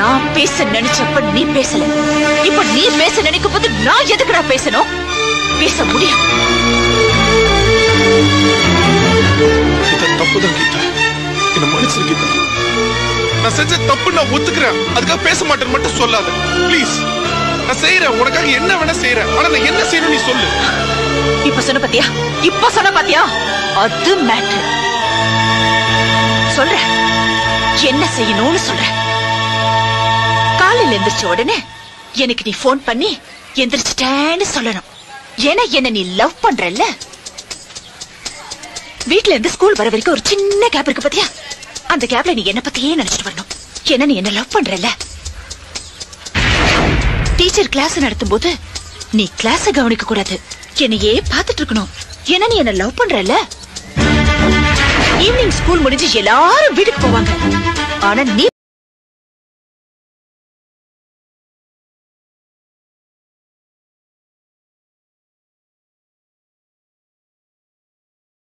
நான் பேச நினைச்சப்ப நீ பேசல. இப்ப நீ பேச நினைக்கும் போது நான் எதுக்குடா பேசணும்? பேச முடியும் தப்புதான் கீதா. என்ன மன்னிச்சிரு கீதா. நான் செஞ்ச தப்பு நான் ஒத்துக்கிறேன். அதுக்காக பேச மாட்டேன்னு மட்டும் சொல்லாத. ப்ளீஸ் நான் செய்யறேன் உனக்காக என்ன வேணா செய்யறேன் ஆனா நான் என்ன செய்யணும் நீ சொல்லு. இப்ப சொன்ன பாத்தியா? இப்ப சொன்ன பாத்தியா? அது மேட்ரு சொல்ற என்ன செய்யணும்னு சொல்ற காலையில எந்திரிச்ச உடனே எனக்கு நீ போன் பண்ணி எந்திரிச்சிட்டேன்னு சொல்லணும். ஏன்னா என்ன நீ லவ் பண்றல்ல. வீட்ல இருந்து ஸ்கூல் வர வரைக்கும் ஒரு சின்ன கேப் இருக்கு பாத்தியா? அந்த கேப்ல நீ என்ன பத்தியே நினைச்சிட்டு வரணும். ஏன்னா நீ என்ன லவ் பண்றல்ல. டீச்சர் கிளாஸ் நடத்தும் போது நீ கிளாஸ் கவனிக்க கூடாது. என்னையே பாத்துட்டு இருக்கணும். ஏன்னா நீ என்ன லவ் பண்றல்ல. ஈவினிங் ஸ்கூல் முடிஞ்சு எல்லாரும் வீட்டுக்கு போவாங்க. ஆனா நீ